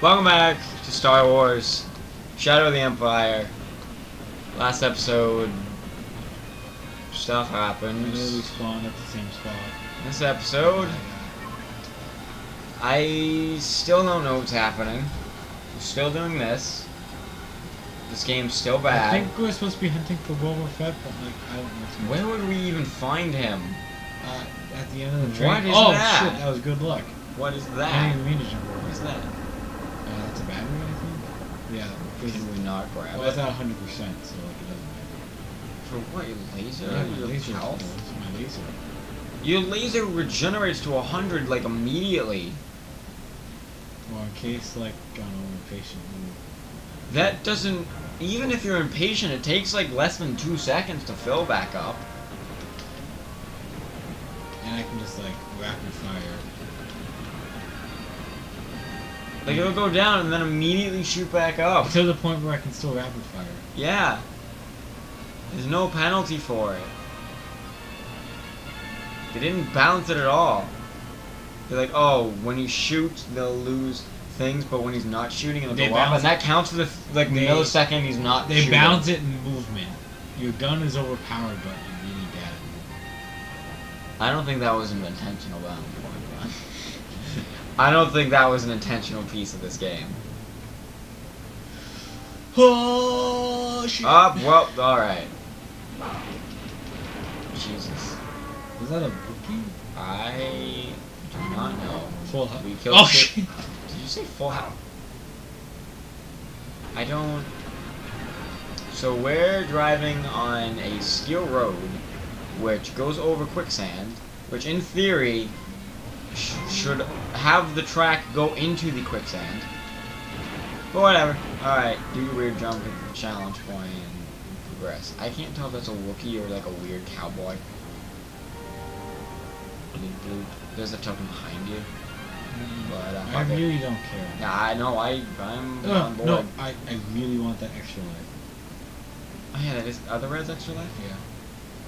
Welcome back to Star Wars Shadow of the Empire. Last episode, stuff We literally happens. spawned at the same spot. This episode, I still don't know what's happening. We're still doing this. This game's still bad. I think we're supposed to be hunting for Boba Fett, but like I don't know. Where would we even find him? Uh, at the end of the train. What is oh that? shit! That was good luck. What is I didn't mean to jump over. What is that? Uh, that's a battery, I think. Yeah. Can we not grab Well, it's it? not 100 percent, so like it doesn't matter. For what? Your laser? Yeah, your laser. health? It's my laser. Your laser regenerates to 100 like immediately. Well, in case like I'm impatient. That doesn't. Even if you're impatient, it takes like less than two seconds to fill back up. And I can just like rapid fire. Like it'll go down and then immediately shoot back up. To the point where I can still rapid fire. Yeah. There's no penalty for it. They didn't balance it at all. They're like, oh, when you shoot, they'll lose things, but when he's not shooting, it'll They go up, and that counts for the like They- millisecond he's not. They shooting. balance it in movement. Your gun is overpowered, but you're really bad at movement. I don't think that was an intentional balance. I don't think that was an intentional piece of this game. Oh shit! Up, well, alright. Jesus. Is that a Wookiee? I do not know. Full health. We killed Oh shit! Did you say full health? I don't. So we're driving on a steel road, which goes over quicksand, which in theory sh- should have the track go into the quicksand. But whatever. Alright, do your weird jump at the challenge point and progress. I can't tell if that's a Wookiee or like a weird cowboy. There's a token behind you. But, uh, I fuck it. really don't care. Yeah, I know. I I'm Uh, on board. no, I, I really want that extra life. Oh yeah, that is. Are the reds extra life? Yeah.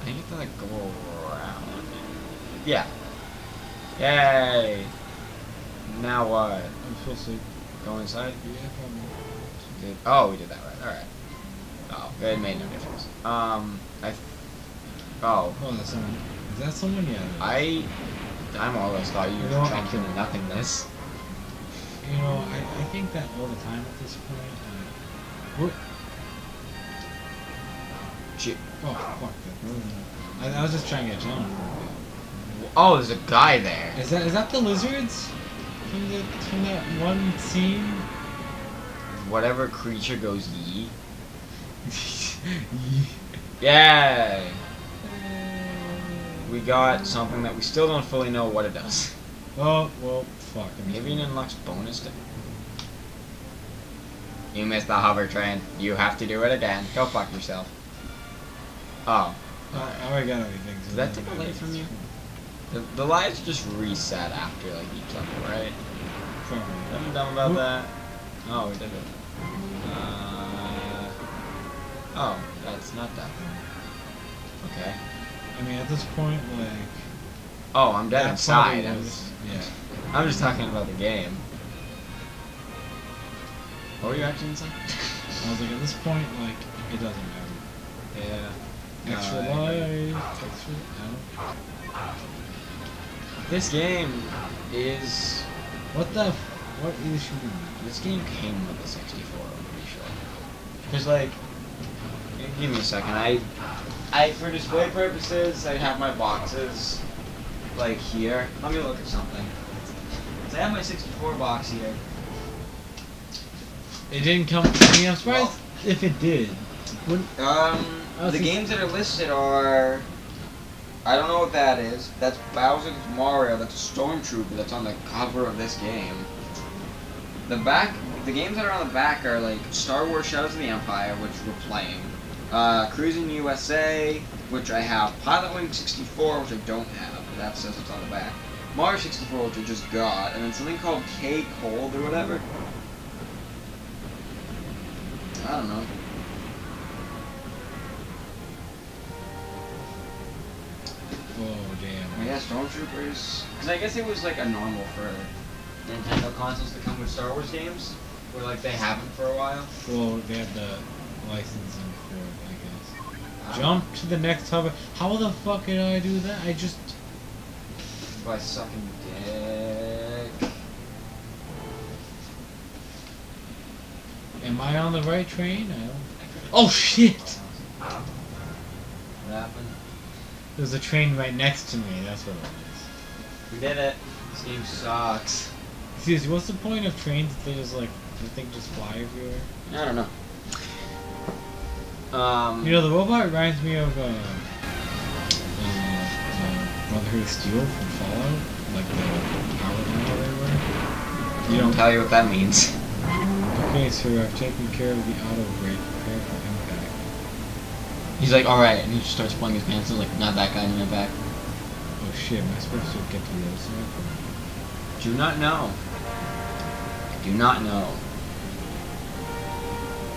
I think you have to like go around. Yeah. Yay! Now what? I'm supposed to. Go inside? Yeah, probably. Did, oh, we did that right. All right. Oh, it made no difference. Um, I. Oh, Oh, that's someone. Is that someone? Yeah. I. I'm less thought you You know jumped into nothingness. You know, I, I think that all the time at this point. Uh, what? Shit. Oh, fuck that. I, I was just trying to get John Oh, there's a guy there. Is that is that the lizards from the from that one scene? Whatever creature goes ye. Yay! We got something that we still don't fully know what it does. Oh well, fuck. Maybe it unlocks bonus. To... You missed the hover train. You have to do it again. Go fuck yourself. Oh, Uh, I already got everything. Does that take a matter. light from you? The, the lives just reset after like each level, right? Probably. I'm dumb about that. Oh, we did it. Uh, oh, that's not that. Okay. I mean, at this point, like. Oh, I'm dead inside. I'm just, Yeah. I'm just talking about the game. What were you actually inside? I was like, at this point, like, it doesn't matter. Yeah. Extra agree. life. Extra. No. This game is. What the? F- what is? This game came with a 64, I'm pretty sure. Because, like. Give me a second. I. I, for display purposes, I have my boxes, like, here. Let me look at something. So I have my 64 box here. It didn't come. I mean, I'm surprised if it did. Wouldn't, Um, the games that are listed are. I don't know what that is. That's Bowser's Mario. That's a Stormtrooper. That's on the cover of this game. The back, the games that are on the back are like Star Wars: Shadows of the Empire, which we're playing. Uh, Cruis'n USA, which I have. Pilot Wing 64, which I don't have. But that says it's on the back. Mario 64, which I just got, and then something called K Cold or whatever. I don't know. Oh damn. Oh, yeah, stormtroopers. Because I guess it was like a normal for Nintendo consoles to come with Star Wars games, where like they haven't for a while. Well, they have the licensing for it, I guess. Uh, Jump to the next hover. How the fuck did I do that? I just. by sucking dick. Am I on the right train? I don't. Oh shit! What happened? There's a train right next to me. That's what it is. We did it. This game sucks. Excuse me. What's the point of trains? If they just like, you think just fly everywhere? I don't know. Um. You know, the robot reminds me of uh, uh, uh, Brotherhood of Steel from Fallout, like the power line or whatever. You don't. tell you what that means. Okay, sir, I've taken care of the auto brake. Prepare for impact. He's like, all right, and he just starts pulling his pants. and Like, not that guy in my back. Oh shit, am I supposed to get to the other side? Do not know. Do not know.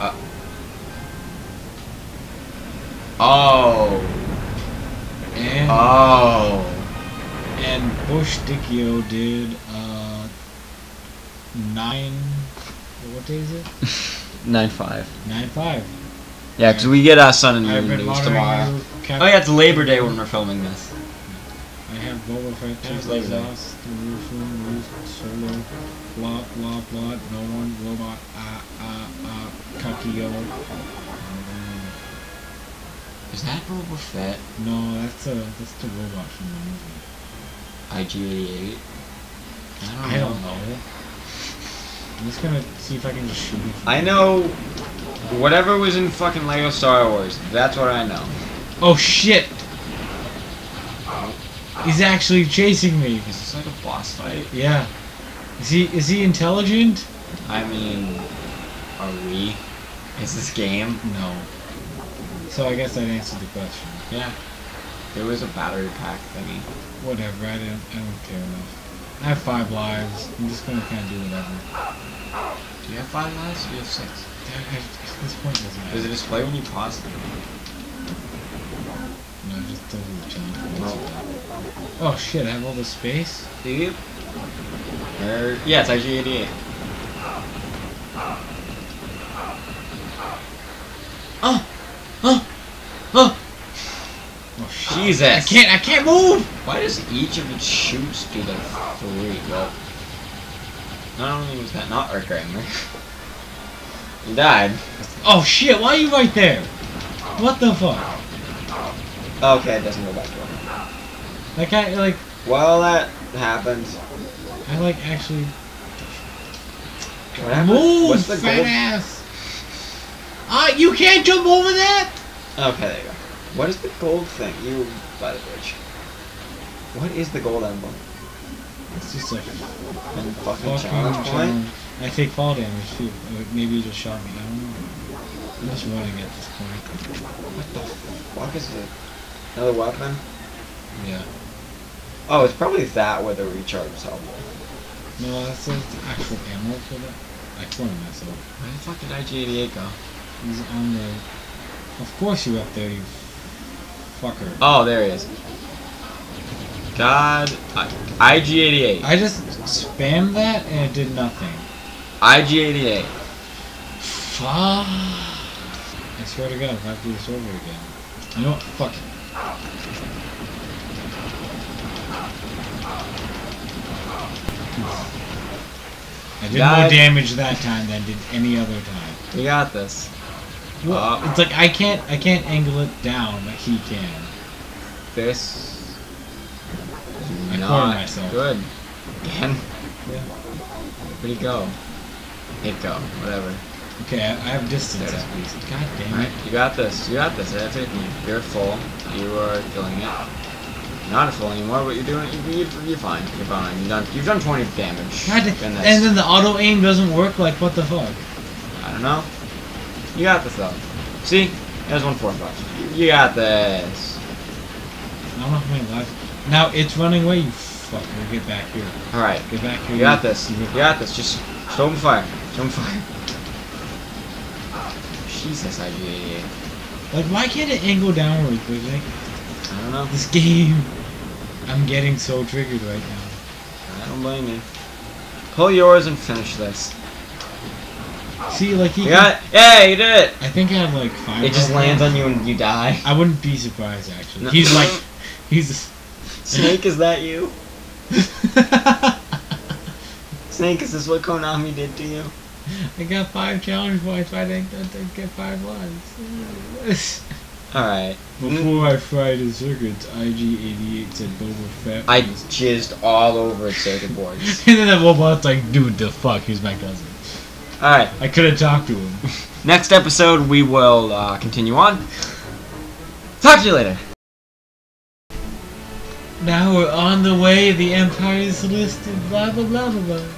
Uh. Oh. And Oh. and Bush Dicchio did uh nine. What day is it? Nine five. Nine five. Yeah, because we get our Sun and Moon news tomorrow. Cap- Oh yeah, it's Labor Day when we're filming this. I have Boba Fett, it's Labor Exhaust, roof room, roof, solo, blah, blah, blah, no one, robot, ah, ah, ah, Kakio. Is that Boba Fett? no, that's a, that's the robot from the movie. IG88. I don't know. I'm just gonna see if I can just shoot him. I know whatever was in fucking Lego Star Wars. That's what I know. Oh shit! He's actually chasing me. Is this like a boss fight? Yeah. Is he is he intelligent? I mean, are we? Is this game? No. So I guess that answered the question. Yeah. There was a battery pack thingy. Whatever, I don't I don't care enough. I have five lives. I'm just gonna kinda do whatever. Do you have five lives? Or do you have six? At at this point it doesn't matter. Does it display when you pause? No, just are the No. Oh shit, I have all the space? Do you? Or, yeah, it's IG88. Oh! Oh! Oh! Oh shit. Jesus! I can't I can't move! Why does each of its shoots do like three? Well, not only was that not Arc Died. Oh shit, why are you right there? What the fuck? Okay, it doesn't go back to him. Like I like While that happens, I like actually what move What's the fat gold? ass. Ah, you can't jump over that? Okay, there you go. What is the gold thing? You by the bridge. What is the gold emblem? It's just like And fucking, fucking challenge point? I take fall damage too. Uh, maybe he just shot me. I don't know. I'm just running at this point. What the fuck is it? Another weapon? Yeah. Oh, it's probably that where the recharge is helpful. No, that's the actual ammo for that. I cloned myself. Where the fuck did IG88 go? He's on the. Of course you're up there, you fucker. Oh, there he is. God, I- IG88. I just spammed that and it did nothing. IG88. Fuck. I swear to God, if I have to do this over again. You know what? Fuck it. I did God. more damage that time than did any other time. We got this. Well, Uh, it's like I can't I can't angle it down, but he can. This. I not myself. Good. Again. Yeah. Where'd he go? It go. Whatever. Okay, I, I have distance There. at least. God damn Alright, it. you got this. You got this. That's it. You're full. You are killing it. Not a full anymore, but you're doing. You, you, you're fine. You're fine. You've done. You've done 20 damage. God, and then the auto aim doesn't work. Like what the fuck? I don't know. You got this though. See? There's one four bucks. You got this. I don't know how many lives. Now it's running away. You fucker. Get back here. Alright. Get back here. You got this. You You got this. Just show him fire. Him fire. Jesus, IG88. Like, why can't it angle downwards? But like, I don't know. this game, I'm getting so triggered right now. I don't blame you. Pull yours and finish this. See, like he. Got? Yeah, you did it! I think I have like five. It just lands on you and you die. I wouldn't be surprised actually. No. He's like, he's. Snake, is that you? Snake, is this what Konami did to you? I got five challenge points, but I didn't, I didn't get five ones. Alright. Before I fried his circuits, IG88 said Boba Fett. I was- jizzed all over its circuit boards. and then that robot's like, dude, the fuck, he's my cousin. Alright. I could have talked to him. Next episode, we will uh, continue on. Talk to you later. Now we're on the way, the Empire is listed, blah blah blah blah blah.